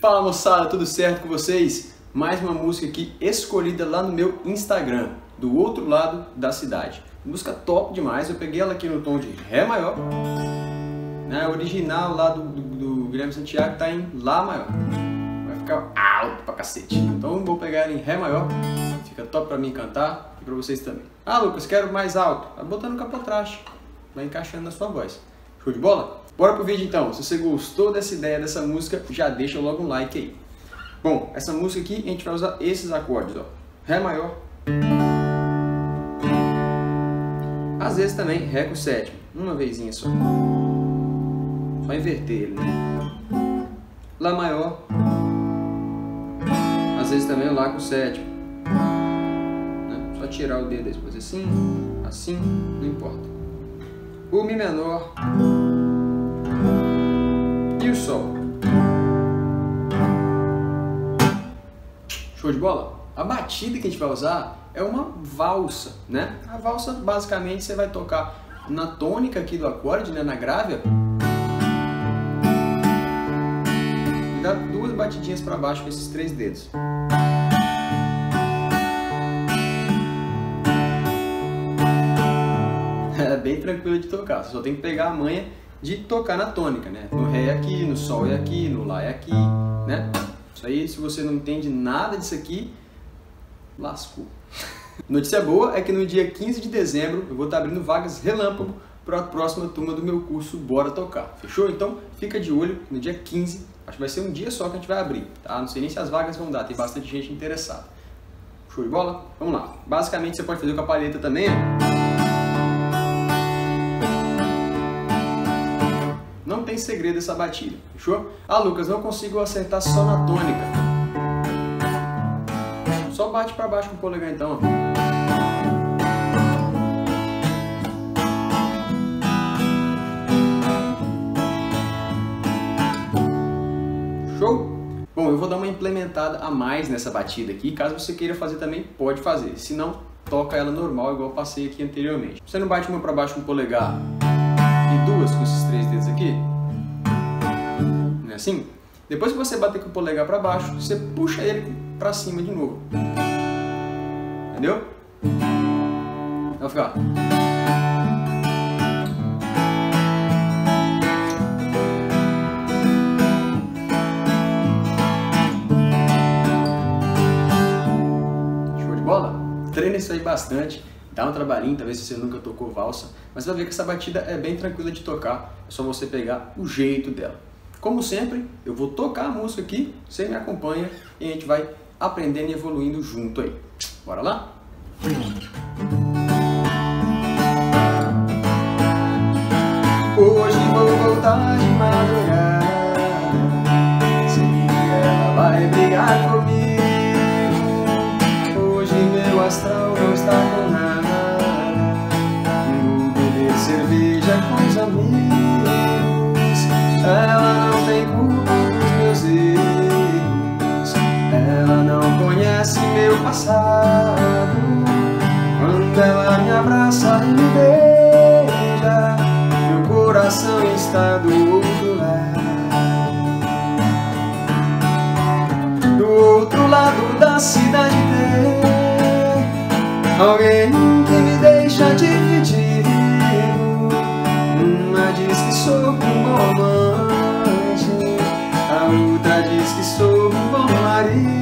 Fala moçada, tudo certo com vocês? Mais uma música aqui escolhida lá no meu Instagram, do outro lado da cidade. Música top demais, eu peguei ela aqui no tom de Ré maior. Né? A original lá do, do, do Guilherme Santiago tá em Lá maior. Vai ficar alto pra cacete. Então vou pegar ela em Ré maior, fica top pra mim cantar e pra vocês também. Ah Lucas, quero mais alto. Vai botando capotraste, vai encaixando na sua voz. Show de bola? Bora pro vídeo então. Se você gostou dessa ideia dessa música, já deixa logo um like aí. Bom, essa música aqui a gente vai usar esses acordes, ó. Ré maior. Às vezes também Ré com sétimo, uma vezinha só. Só inverter ele, né? Lá maior. Às vezes também Lá com sétimo. Né? Só tirar o dedo fazer assim, assim, não importa. O Mi menor Sol. Show de bola? A batida que a gente vai usar é uma valsa, né? A valsa, basicamente, você vai tocar na tônica aqui do acorde, né? Na grávea. E dá duas batidinhas para baixo com esses três dedos. É bem tranquilo de tocar, você só tem que pegar a manha de tocar na tônica, né? No Ré é aqui, no Sol é aqui, no Lá é aqui, né? Isso aí, se você não entende nada disso aqui, lascou. Notícia boa é que no dia 15 de dezembro eu vou estar abrindo vagas relâmpago para a próxima turma do meu curso Bora Tocar. Fechou? Então fica de olho no dia 15. Acho que vai ser um dia só que a gente vai abrir, tá? Não sei nem se as vagas vão dar, tem bastante gente interessada. Show de bola? Vamos lá. Basicamente você pode fazer com a palheta também, ó. Segredo essa batida, fechou? Ah, Lucas, não consigo acertar só na tônica. Só bate para baixo com o polegar então. Show? Bom, eu vou dar uma implementada a mais nessa batida aqui. Caso você queira fazer também, pode fazer. Se não, toca ela normal, igual eu passei aqui anteriormente. Você não bate uma para baixo com o polegar e duas com esses três assim? Depois que você bater com o polegar para baixo, você puxa ele para cima de novo. Entendeu? Vai ficar. Show de bola? Treina isso aí bastante. Dá um trabalhinho, talvez se você nunca tocou valsa, mas vai ver que essa batida é bem tranquila de tocar, é só você pegar o jeito dela. Como sempre, eu vou tocar a música aqui, você me acompanha e a gente vai aprendendo e evoluindo junto aí. Bora lá? Está do outro lado. Do outro lado da cidade. Tem Alguém que me deixa dividido Uma diz que sou um bom amante. A outra diz que sou um bom marido.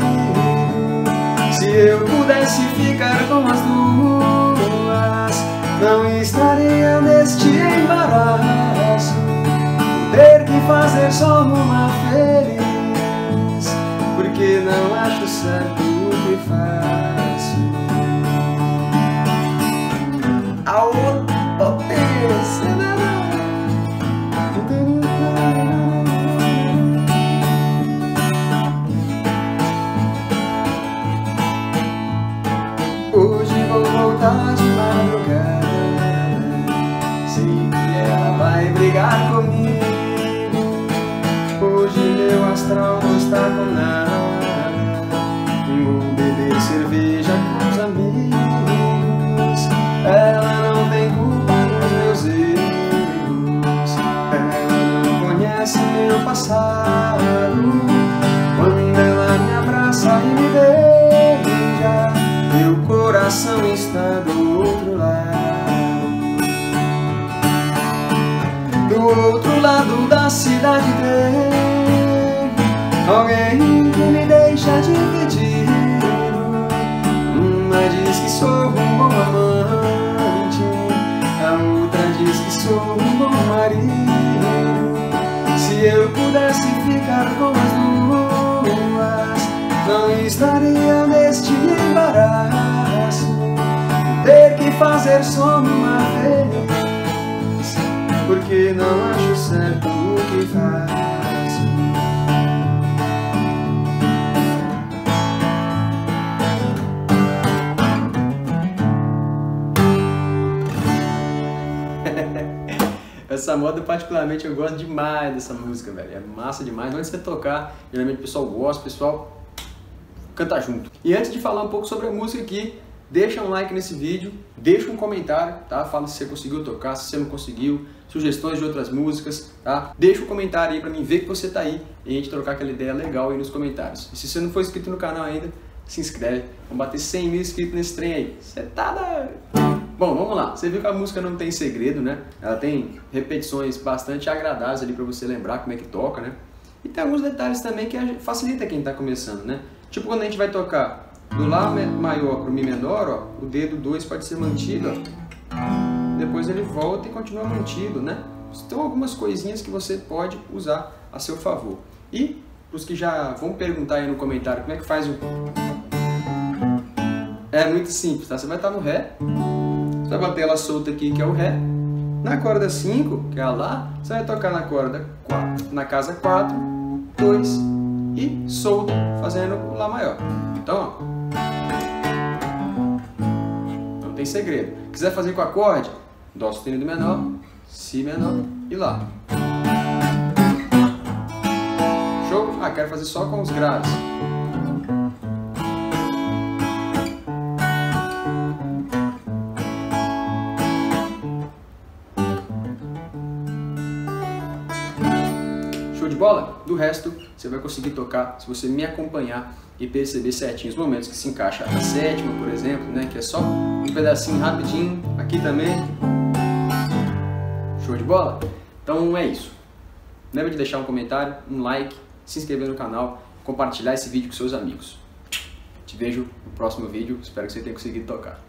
Se eu pudesse ficar com as duas Não estaria neste embaraço não acho certo o que faço A Hoje vou voltar de madrugada. Sei que ela vai brigar comigo. Hoje meu astral não está com nada do outro lado da cidade tem alguém que me deixa dividir. Uma diz que sou um bom amante, a outra diz que sou um bom marido. Se eu pudesse ficar com as duas, não estaria neste embaraço. Ter que fazer só uma vez não acho certo o que faço. Essa moda, particularmente, eu gosto demais dessa música, velho. É massa demais. Antes de você tocar, geralmente o pessoal gosta, o pessoal canta junto. E antes de falar um pouco sobre a música aqui, deixa um like nesse vídeo, deixa um comentário, tá? Fala se você conseguiu tocar, se você não conseguiu, sugestões de outras músicas, tá? Deixa um comentário aí pra mim ver que você tá aí e a gente trocar aquela ideia legal aí nos comentários. E se você não for inscrito no canal ainda, se inscreve. Vamos bater 100 mil inscritos nesse trem aí. Você tá da... Bom, vamos lá. Você viu que a música não tem segredo, né? Ela tem repetições bastante agradáveis ali para você lembrar como é que toca, né? E tem alguns detalhes também que facilita quem está começando, né? Tipo quando a gente vai tocar do Lá maior para o Mi menor, ó, o dedo 2 pode ser mantido. Depois ele volta e continua mantido, né? Então algumas coisinhas que você pode usar a seu favor. E para os que já vão perguntar aí no comentário como é que faz o... É muito simples, tá? Você vai estar no Ré, você vai bater ela solta aqui, que é o Ré. Na corda 5, que é a Lá, você vai tocar na corda 4, na casa 4, 2 e solta, fazendo o Lá maior. Então, ó. Não tem segredo. Quiser fazer com acorde, Dó sustenido menor, Si menor e Lá. Show? Ah, quero fazer só com os graves. Bola? Do resto, você vai conseguir tocar se você me acompanhar e perceber certinho os momentos que se encaixa a sétima, por exemplo, né? Que é só um pedacinho rapidinho, aqui também. Show de bola? Então é isso. Lembra de deixar um comentário, um like, se inscrever no canal, compartilhar esse vídeo com seus amigos. Te vejo no próximo vídeo, espero que você tenha conseguido tocar.